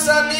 Sandy.